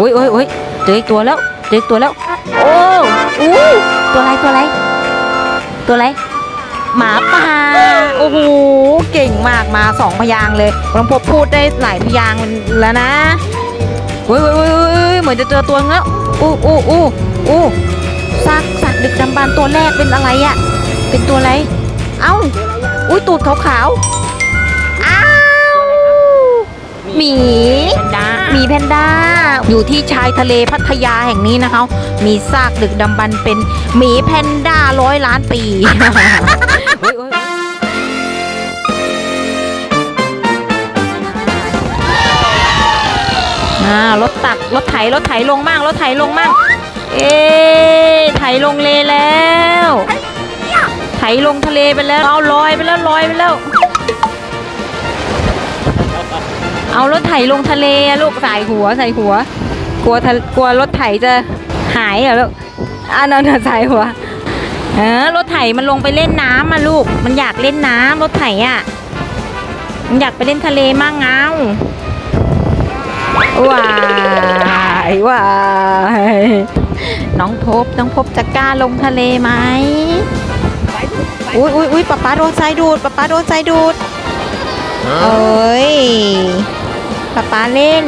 อุ้ยอุ้ยอุ้ยเจออีกตัวแล้วเจออีกตัวแล้ว โอ้อู้ตัวอะไรตัวอะไร ตัวอะไร หมาป่า โอ้โห เก่งมากมาสองพยางค์เลยลองพบพูดได้หลายพยางค์แล้วนะเฮ้ยเฮ้ยเฮ้ยเฮ้ยเหมือนจะเจอตัวนึงแล้ว อู้อู้อู้อู้ซากสัตว์ดึกดำบรรพ์ตัวแรกเป็นอะไรอะเป็นตัวอะไร เอ้า อุ้ยตูดขาวๆ อ้าว หมีแพนด้า หมีแพนด้า อยู่ที่ชายทะเลพัทยาแห่งนี้นะคะ มีซากดึกดำบรรพ์เป็นหมีแพนด้าร้อยล้านปีเฮ้ยเฮ้ยเฮ้ยอ่ารถตักรถไถรถไถลงมั่งรถไถลงมั่งเอ๊ไถลงเลแล้ว ไถลงทะเลไปแล้วเอาลอยไปแล้วลอยไปแล้ว เอารถไถลงทะเลลูกใส่หัวใส่หัว กลัวทกลัวรถไถจะหายเหรอลูกอะนอนใส่หัวเออรถไถมันลงไปเล่นน้ำมาลูก มันอยากเล่นน้ำรถไถอะ มันอยากไปเล่นทะเลมั่งเงาว้ายว้ายน้องพบน้องพบจะกล้าลงทะเลไหมอุ้ยอุ้ยอุ้ยป๊าป๊าโดนทรายดูดป๊าป๊าโดนทรายดูดเอ้ย ป๊าป๊าเล่น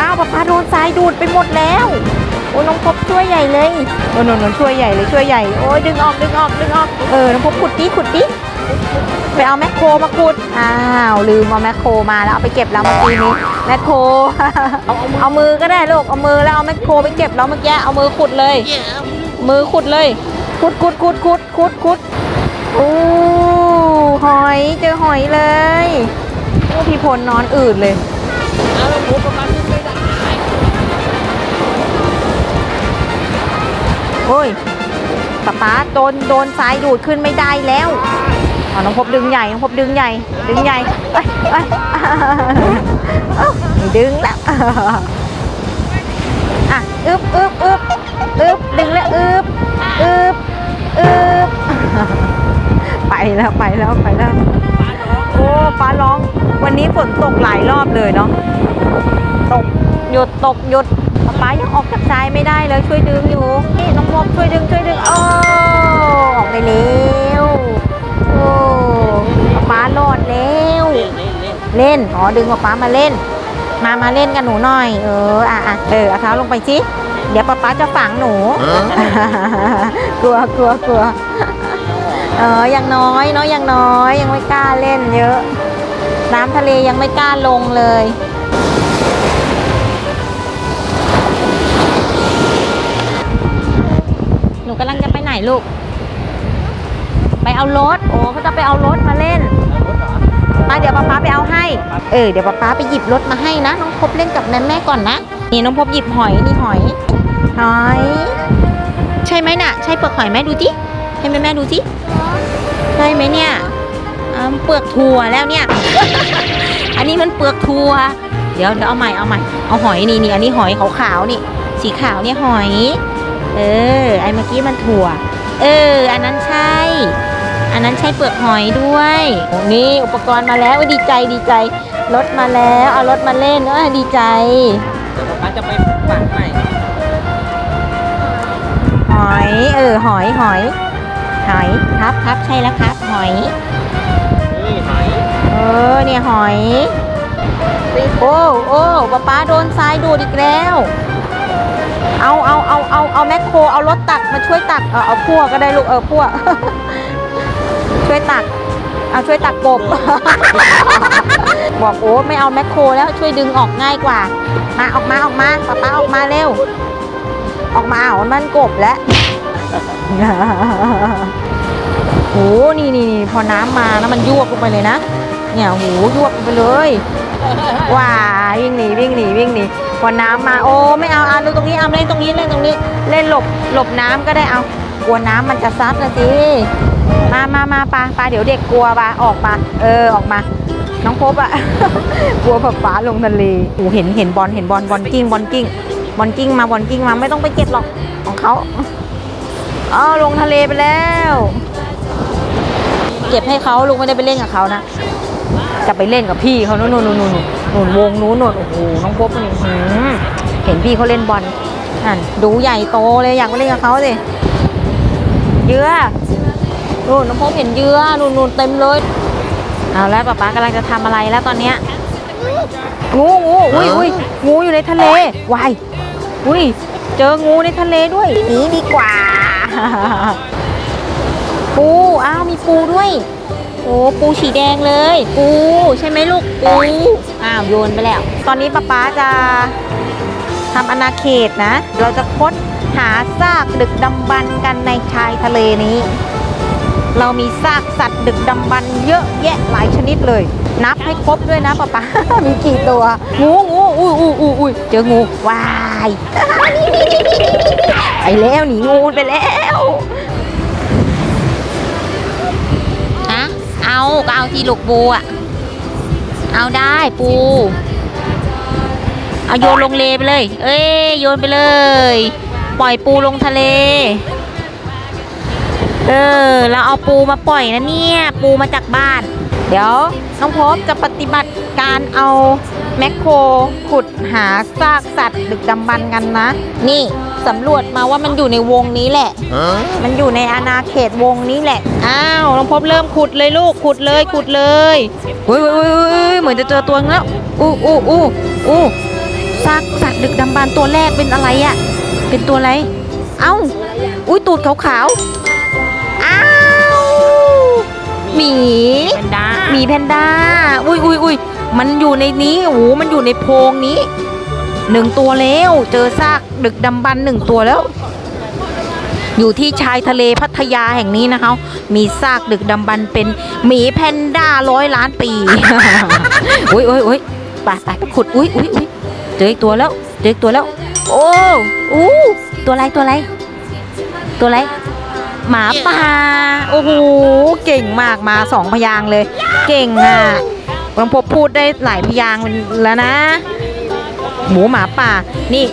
อ้าวป๊าป๊าโดนทรายดูดไปหมดแล้วโอ้น้องพบช่วยใหญ่เลยโอ้นนนช่วยใหญ่เลยช่วยใหญ่โอ้ยดึงออกดึงออกดึงออกเออน้องพบขุดดิขุดดิไปเอาแมคโครมาขุดอ้าวลืมเอาแมคโครมาแล้วเอาไปเก็บแล้วเมื่อกี้นี้แมคโครเอาเอามือก็ได้ลูกเอามือแล้วเอาแมคโครไปเก็บแล้วเมื่อกี้เอามือขุดเลย มือขุดเลยขุดขุดขุดขุดขุดขุดโอ้หอยเจอหอยเลยโอ้พี่พลนอนอืดเลย โอ้ยป๊าป๊าโดนโดนทรายดูดขึ้นไม่ได้แล้วอ๋อน้องพบดึงใหญ่น้องพบดึงใหญ่ ดึงใหญ่เอ้ยเอ้ยเอ้าไม่ดึงแล้วอะอึบอึบอึบอึบดึงแล้วอึบอึบอึบไปแล้วไปแล้วไปแล้วโอ้ฟ้าร้องวันนี้ฝนตกหลายรอบเลยเนาะตกหยุดตกหยุด ป๊าป๊ายังออกจากทรายไม่ได้เลยช่วยดึงอยู่นี่น้องพบช่วยดึงช่วยดึงโอ้ออกได้แล้วโอ้ป๊าป๊ารอดแล้วเล่นเล่นเล่นเล่นอ๋อดึงป๊าป๊ามาเล่น มามาเล่นกันหนูหน่อย เอออะอะเออเอาเท้าลงไปสิเดี๋ยวป๊าป๊าจะฝังหนูกลัวกลัวกลัวเออยังน้อยเนาะยังน้อยยังไม่กล้าเล่นเยอะ น้ำทะเลยังไม่กล้าลงเลย ลังจะไปไหนลูก ไปเอารถ โอ้เขาจะไปเอารถมาเล่นเอารถเหรอมาเดี๋ยวป๊าป๊าไปเอาให้ เออเดี๋ยวป๊าป๊าไปหยิบรถมาให้นะ น้องพบเล่นกับแม่แม่ก่อนนะ นี่น้องพบหยิบหอยนี่หอย หอย ใช่ไหมน่ะ ใช่เปลือกหอยไหมดูจิให้แม่แม่ดูจิใช่ไหมเนี่ยอ่าเปลือกถั่วแล้วเนี่ย อันนี้มันเปลือกถั่ว เดี๋ยวเดี๋ยวเอาใหม่เอาใหม่ เอาหอยนี่นี่อันนี้หอยขาวๆนี่ สีขาวเนี่ยหอย เออ ไอ้เมื่อกี้มันถั่ว เออ อันนั้นใช่ อันนั้นใช่เปลือกหอยด้วยโอ้นี่อุปกรณ์มาแล้วเว้ยดีใจดีใจ รถมาแล้ว เอารถมาเล่นเออดีใจเดี๋ยวป๊าจะไปฝังใหม่ หอย เออ หอยหอย หอยครับครับใช่แล้วครับ หอยนี่หอย เออ เนี่ยหอย โอ้โอ้ป๊าป๊าโดนทรายดูดอีกแล้ว เอาเอาเอาเอาเอาแมคโครเอารถตักมาช่วยตักเอาเอาพั่วก็ได้ลูกเออพั่วช่วยตักเอาช่วยตักกบ บอกโอ้ไม่เอาแมคโครแล้วช่วยดึงออกง่ายกว่า มาออกมาออกมาป๊าป๊าออกมาเร็ว ออกมาเอามันกบแล้วโหนี่นี่นี่พอน้ำมานะมันยวบลงไปเลยนะเนี่ยโหยวบลงไปเลยว้าวิ่งหนีวิ่งหนีวิ่งหนี พอน้ำมาโอ้ไม่เอาเอาดูตรงนี้เอาเล่นตรงนี้เล่นตรงนี้ เล่นหลบหลบน้ำก็ได้เอากลัวน้ำมันจะซัดนะสิมามามาปาปาเดี๋ยวเด็กกลัวปาออกมาเออออกมา น้องพบอะกลัวผับฟ้าลงทะเลโอ้เห็นเห็นบอลเห็นบอลบอลกิ้งบอลกิ้งบอลกิ้งมาบอลกิ้งมาไม่ต้องไปเก็บหรอกของเขาอ๋อลงทะเลไปแล้ว เก็บให้เขาลุงไม่ได้ไปเล่นกับเขานะจะไปเล่นกับพี่เขานู่นนู่นนู่น นู่นนู่นวงนู้นนู่นโอ้โหน้องพบนี่หืมเห็นพี่เขาเล่นบอลอ่นดูใหญ่โตเลยอยากไปเล่นกับเขาสิเหยื่อนู่นน้องพบเห็นเหยื่อนู่นนู่นเต็มเลยเอาแล้วป๊าป๊ากำลังจะทำอะไรแล้วตอนเนี้ยงูงูอุ้ยอุ้ยงูอยู่ในทะเลวายอุ้ยเจองูในทะเลด้วยหนีดีกว่าปูอ้าวมีปูด้วย โอ้ปูสีแดงเลย ปูใช่ไหมลูกปูอ้าวโยนไปแล้ว ตอนนี้ป๊าป๊าจะทำอนาเขตนะ เราจะค้นหาซากดึกดำบรรพ์กันในชายทะเลนี้ เรามีซากสัตว์ดึกดำบรรพ์เยอะแยะหลายชนิดเลย นับให้ครบด้วยนะป๊าป๊ามีกี่ตัว งูงูอุ้ยอุ้ยอุ้ยอุ้ยเจองูวายไปแล้วหนีงูไปแล้ว เอาก็เอาที่ลูกปูอะเอาได้ปู เอาโยนลงเลไปเลย เอ้ยโยนไปเลย ปล่อยปูลงทะเล เออเราเอาปูมาปล่อยนะเนี่ย ปูมาจากบ้าน เดี๋ยวน้องพบจะปฏิบัติการเอาแมคโครขุดหาซากสัตว์ดึกดำบรรพ์กันนะ นี่ สำรวจมาว่ามันอยู่ในวงนี้แหละ มันอยู่ในอาณาเขตวงนี้แหละ อ้าวน้องพบเริ่มขุดเลยลูก ขุดเลย ขุดเลยเฮ้ยเฮ้ยเฮ้ยเฮ้ยเหมือนจะเจอตัวนึงแล้ว อู้อู้อู้อู้ซากสัตว์ดึกดำบรรพ์ตัวแรกเป็นอะไรอะเป็นตัวอะไร เอ้า อุ้ยตูดขาวๆ อ้าวหมีเป็นดาหมีแพนด้า อุ้ยอุ้ยอุ้ยมันอยู่ในนี้โอ้โหมันอยู่ในโพรงนี้ หนึ่งตัวแล้ว เจอซากดึกดำบรรพ์หนึ่งตัวแล้ว อยู่ที่ชายทะเลพัทยาแห่งนี้นะคะ มีซากดึกดำบรรพ์เป็นหมีแพนด้าร้อยล้านปีอุ้ยอุ้ยอุ้ยไปไปไปขุดอุ้ยอุ้ยอุ้ยเจออีกตัวแล้ว เจออีกตัวแล้ว โอ้อู้ตัวอะไรตัวอะไร ตัวอะไรหมาป่าโอ้โหเก่งมากมาสองพยางเลย เก่งอะบางพบพูดได้หลายพยางแล้วนะ หมูหมาป่า นี่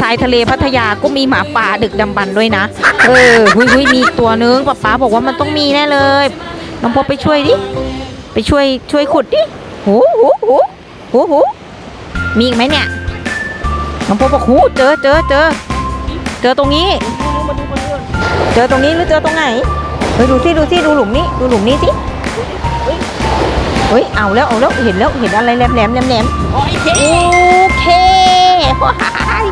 ชายทะเลพัทยาก็มีหมาป่าดึกดำบรรพ์ด้วยนะ เออหุยหุยมีตัวนึงป๊าป๊าบอกว่ามันต้องมีแน่เลยน้องพบไปช่วยดิ ไปช่วยช่วยขุดดิโหโหโหโหโหมีอีกไหมเนี่ย น้องพบบอกหูเจอเจอเจอเจอตรงนี้ เจอตรงนี้หรือเจอตรงไหน เฮ้ยดูสิดูสิดูหลุมนี้ดูหลุมนี้สิเฮ้ยเอาแล้วเอาแล้วเห็นแล้วเห็นอะไรแหลมแหลมแหลมแหลมโอ้ย ว้าย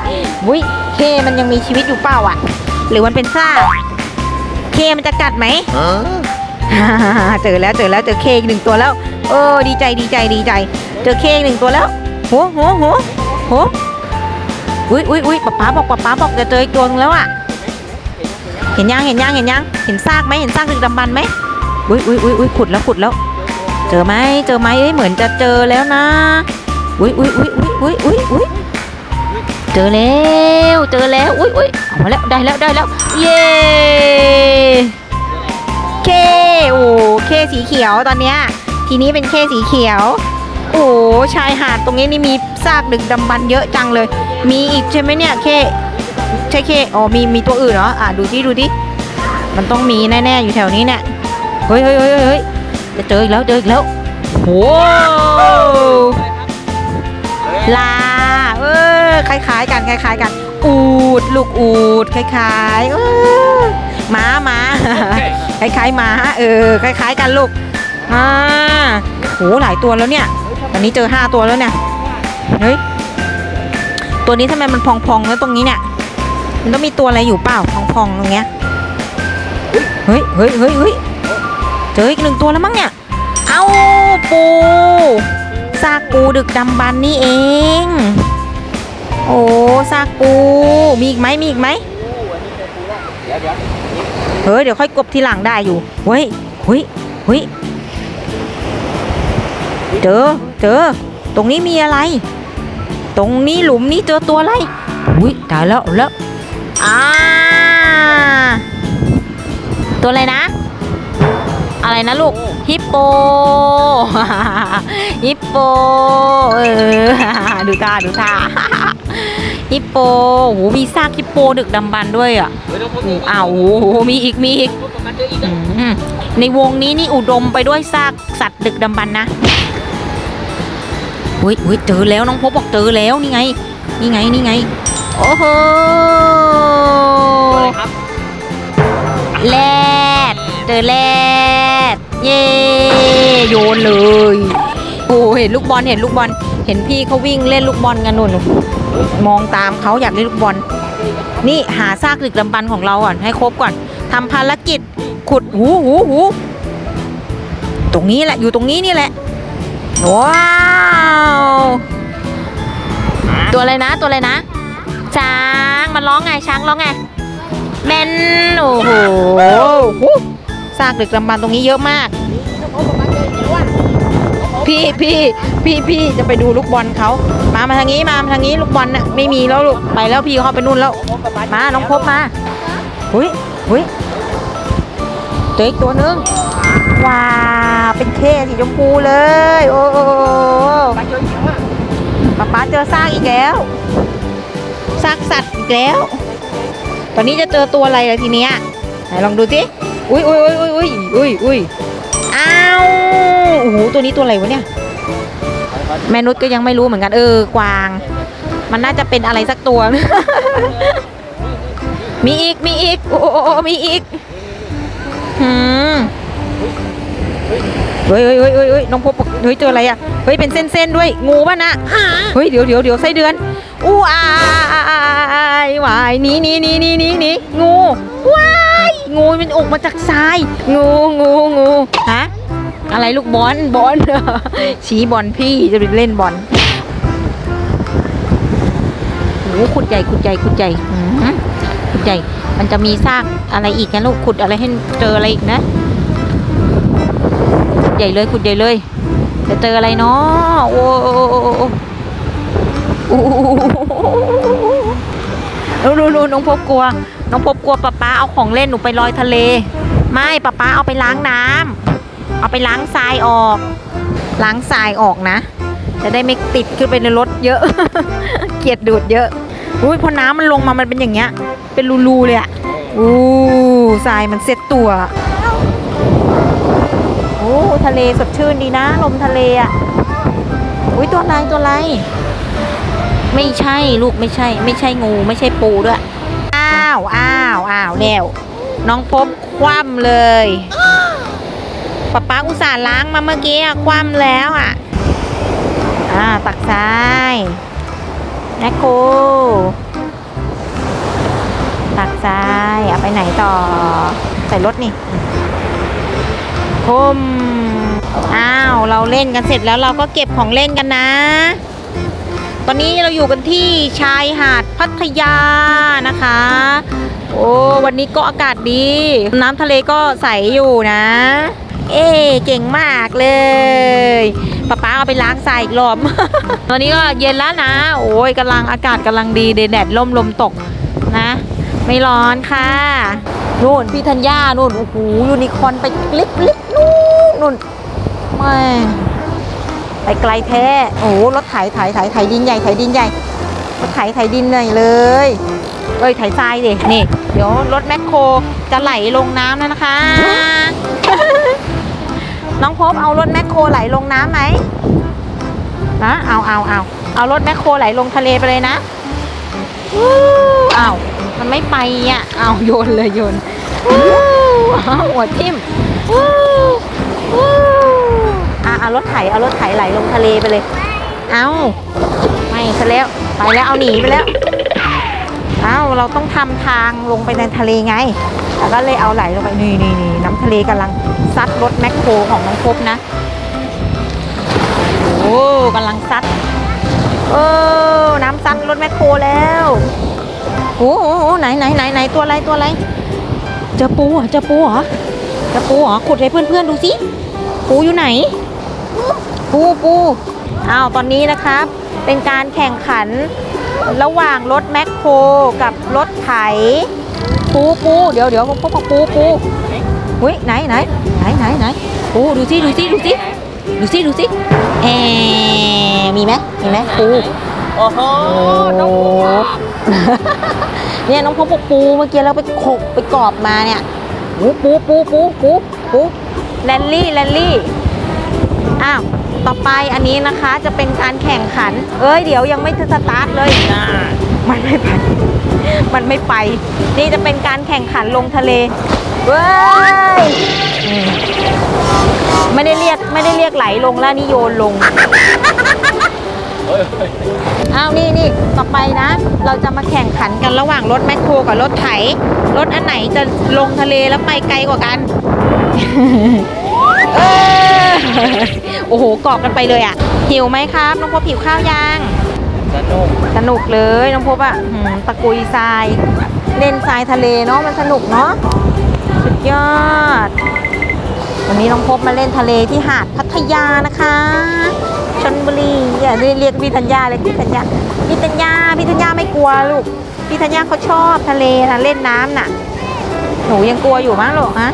วุ้ยเคมันยังมีชีวิตอยู่เปล่าอะ หรือมันเป็นซ่ากเคมันจะกัดไหมเจอแล้วเจอแล้วเจอเคอีกหนึ่งตัวแล้วเออดีใจดีใจดีใจ เจอเคอีกหนึ่งตัวแล้วโหโหโหโหอุ้ยอุ้ยอุ้ยป๊าป๊าบอกป๊าป๊าบอกจะเจออีกตัวนึงแล้วอะเห็นยังเห็นยังเห็นยังเห็นซากไหมเห็นซากดึกดำบรรพ์ไหมอุ้ยอุ้ยอุ้ยอุ้ยขุดแล้วขุดแล้ว เจอไหมเจอไหมเอ้ยเหมือนจะเจอแล้วนะอุ้ยอุ้ยอุ้ยอุ้ยอุ้ยอุ้ยอุ้ย เจอแล้วเจอแล้วอุ้ยอุ้ยเอามาแล้วได้แล้วได้แล้วเย้เคโอ้เคสีเขียวตอนเนี้ยทีนี้เป็นเคสีเขียว โอ้ชายหาดตรงนี้นี่มีซากดึกดำบรรพ์เยอะจังเลย มีอีกใช่ไหมเนี่ยเคใช่เคอ๋อมีมีตัวอื่นเหรออะดูที่ดูที่มันต้องมีแน่ๆอยู่แถวนี้เนี่ยเฮ้ยเฮ้ยเฮ้ยเฮ้ยจะเจออีกแล้วเจออีกแล้วโหลา อคล้าย ๆ กันคล้าย ๆ กัน อูดลูกอูดคล้ายๆเออม้าม้าคล้ายๆม้าเออคล้าย ๆ กันลูกอ่าโหหลายตัวแล้วเนี่ยตอนนี้เจอห้าตัวแล้วเนี่ยเฮ้ยตัวนี้ทำไมมันพองๆแล้วตรงนี้เนี่ยมันต้องมีตัวอะไรอยู่เปล่าพองๆตรงเนี้ยเฮ้ยเฮ้ยเฮ้ยเฮ้ยเจออีกหนึ่งตัวแล้วมั้งเนี่ยเอ้าปูซากปูดึกดำบรรพ์นี่เอง โอ้ซากปู มีอีกไหมมีอีกไหมเฮ้ยเดี๋ยวค่อยกบทีหลังได้อยู่เฮ้ยเฮ้ยเฮ้ยเจอเจอตรงนี้มีอะไร ตรงนี้หลุมนี้เจอตัวอะไรอุ้ยตายแล้วแล้วอ่าตัวอะไรนะ อะไรนะลูกฮิปโปฮิปโปเออดูท่าดูท่า ฮิปโปโหมีซากฮิปโปดึกดำบรรพ์ด้วยอะเฮ้ยเราพบโอ้อ้าวโอ้โหมีอีกมีอีกพบประมาณเจออีกอืมในวงนี้นี่อุดมไปด้วยซากสัตว์ดึกดำบรรพ์นะอุ้ยอุ้ยเจอแล้วน้องพบบอกเจอแล้วนี่ไง นี่ไงนี่ไงโอ้โหตัวอะไรครับแรดเจอแรดเย่โยนเลยโอ้เห็นลูกบอลเห็นลูกบอลเห็นพี่เขาวิ่งเล่นลูกบอลกันนู่น มองตามเขาอยากเล่นลูกบอล นี่หาซากดึกดำบรรของเราก่อนให้ครบก่อนทำภารกิจขุดหูหูหูตรงนี้แหละอยู่ตรงนี้นี่แหละ ว้าว ตัวอะไรนะตัวอะไรนะ ช้างมันร้องไงช้างร้องไงแมนโอ้โหซากดึกดำบรรตรงนี้เยอะมาก พี่พี่พี่พี่จะไปดูลูกบอลเขามามาทางนี้มามาทางนี้ลูกบอลน่ะไม่มีแล้วลูกไปแล้วพี่เขาไปนู่นแล้วมาน้องพบมาหุยหุยเจออีกตัวหนึงว้าวเป็นเคสีชมพูเลย โอ้โหปลาเยอะจริงว่ะป๊าป๊าเจอซากอีกแล้วซากสัตว์อีกแล้ว ตอนนี้จะเจอตัวอะไรล่ะทีเนี้ยไหนลองดูสิอุ้ยอุ้ยอุ้ยอุ้ยอุ้ยอุ้ย อ้าวโอ้โหตัวนี้ตัวอะไรวะเนี่ย แม่นุชก็ยังไม่รู้เหมือนกัน เออกวาง มันน่าจะเป็นอะไรสักตัว มีอีกมีอีก โอ้โอ้โอ้มีอีกหืมเฮ้ยเฮ้ยเฮ้ยเฮ้ยเฮ้ยน้องพบบอกเฮ้ยเจออะไรอะเฮ้ยเป็นเส้นๆด้วยงูป่ะนะเฮ้ยเดี๋ยวเดี๋ยวเดี๋ยวไส้เดือนอู้อายหวายหนีหนีหนีหนีหนีหนีงูว้าย งูมันออกมาจากทราย งูงูงูฮะอะไรลูกบอลบอลชี้บอลพี่จะไปเล่นบอลโอ้โหขุดใหญ่ขุดใหญ่ขุดใหญ่อื้อหือขุดใหญ่ มันจะมีซากอะไรอีกนะลูกขุดอะไรให้เจออะไรอีกนะขุดใหญ่เลยขุดใหญ่เลยจะเจออะไรเนาะโอ้โอ้ น้องพบกลัว น้องพบกลัวป๊าป๊าเอาของเล่นหนูไปลอยทะเล ไม่ป๊าป๊าเอาไปล้างน้ำเอาไปล้างทรายออก ล้างทรายออกนะ จะได้ไม่ติดขึ้นไปในรถเยอะ เกลียดดูดเยอะอุ้ยพอน้ำมันลงมามันเป็นอย่างเงี้ย เป็นรูๆเลยอะอู้ทรายมันเซ็ตตัวโอ้ทะเลสดชื่นดีนะ ลมทะเลอะอุ้ยตัวอะไรตัวอะไร ไม่ใช่ลูกไม่ใช่ ไม่ใช่งู ไม่ใช่ปูด้วยาวอ้าวอ้าวแล้วน้องพบคว่ำเลยป๊าป๊าอุตส่าห์ล้างมาเมื่อกี้คว่ำแล้วอะอ่าตักทรายแมคโคตักทรายเอาไปไหนต่อ ใส่รถนี่พรมอ้าว เราเล่นกันเสร็จแล้วเราก็เก็บของเล่นกันนะ อนนี้เราอยู่กันที่ชายหาดพัทยานะคะ โอ้วันนี้ก็อากาศดี น้ำทะเลก็ใสอยู่นะ เอ๊เก่งมากเลยป๊าป๊าเอาไปล้างทรายอีกรอบ ตอนนี้ก็เย็นแล้วนะ โอ้ยกำลังอากาศกำลังดีแดดล่มลมตกนะ ไม่ร้อนค่ะนู่นพี่ธัญญานู่นโอ้โหยูนิคอนไปลิบลิบนู่นนู่นแม่ ไปไกลแท้ โอ้โหรถไถไถไถไถดินใหญ่ไถดินใหญ่รถไถไถดินใหญ่เลยเอ้ยไถทรายดินี่ เดี๋ยวรถแมคโครจะไหลลงน้ำแล้วนะคะ น้องพบเอารถแมคโครไหลลงน้ำไหมนะเอาเอาเอาเอารถแมคโครไหลลงทะเลไปเลยนะวู้อ้าวมันไม่ไปอะเอาโยนเลยโยนวู้วหัวทิ่มวู้วู้ อะเอารถไถเอารถไถไหลลงทะเลไปเลย เอาไม่ซะแล้ว ไปแล้วเอาหนีไปแล้ว เอาเราต้องทำทางลงไปในทะเลไง แล้วก็เลยเอาไหลลงไปนี่นี่นี่น้ำทะเลกำลังซัดรถแมคโครของน้องพบนะ โอ้กำลังซัดเออน้ำซัดรถแมคโครแล้วโอ้โหไหนไหนไหนไหนตัวอะไรตัวอะไรเจอปูเหรอเจอปูเหรอจอปูเหรอขุดให้เพื่อนๆดูสิปูอยู่ไหน ปูปูอ้าวตอนนี้นะครับ เป็นการแข่งขันระหว่างรถแมคโครกับรถไถปูปูเดี๋ยวเดี๋ยวพบกับปูปูเฮ้ยไหนไหนไหนไหนไหนปูดูสิดูสิดูสิดูสิดูสิแอมีไหมมีไหมปูโอ้โหน้องปูเนี่ยน้องพบบอกปูเมื่อกี้เราไปโขกไปกรอบมาเนี่ยปูปูปูปูปูปูแลนลี่แลนลี่อ้าว ต่อไปอันนี้นะคะจะเป็นการแข่งขัน เอ้ยเดี๋ยวยังไม่สตาร์ทเลยมันไม่ไป มันไม่ไป นี่จะเป็นการแข่งขันลงทะเลเว้ยไม่ได้เรียกไม่ได้เรียกไหลลงแล้วนี่โยนลงเอ้าวนี่นี่ต่อไปนะ เราจะมาแข่งขันกันระหว่างรถแมคโครกับรถไถ รถอันไหนจะลงทะเลแล้วไปไกลกว่ากัน เออโอ้โหเกาะกันไปเลยอะ หิวไหมครับ น้องพบหิวข้าวยังสนุกสนุกเลยน้องพบอะหืมตะกุยทราย เล่นทรายทะเลเนาะมันสนุกเนาะสุดยอด วันนี้น้องพบมาเล่นทะเลที่หาดพัทยานะคะชลบุรีอย่าเรียกพี่ธัญญาเลยพี่ธัญญาพี่ธัญญาพี่ธัญญาไม่กลัวลูกพี่ธัญญาเขาชอบทะเลนะเล่นน้ำน่ะ หนูยังกลัวอยู่มั้งลูกฮะ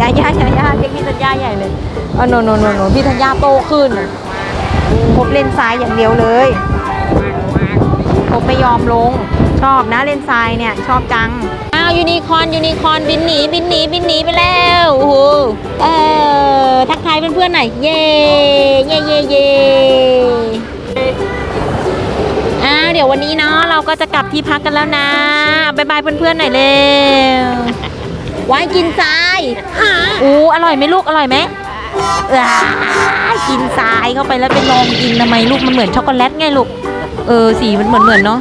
ยายายายาเรียกพี่ธัญญาใหญ่เลยเออ no no no no พี่ธัญญาโตขึ้นภพเล่นทรายอย่างเดียวเลยภพไม่ยอมลง ชอบนะเล่นทรายเนี่ยชอบจังอ้าวยูนิคอร์นยูนิคอร์นบินหนีบินหนีบินหนีไปแล้วโอ้โหเออทักทายเพื่อนๆหน่อยเย่เย่เย่เย่อ้าวเดี๋ยววันนี้เนาะเราก็จะกลับที่พักกันแล้วนะ bye bye เพื่อนๆหน่อยเร็ว ไว้กินทรายอู้อร่อยไหมลูกอร่อยไหมอ้ายกินทรายเข้าไปแล้วไปลองกินทำไมลูกมันเหมือนช็อกโกแลตไงลูก เออสีมันเหมือนเหมือนๆเนาะ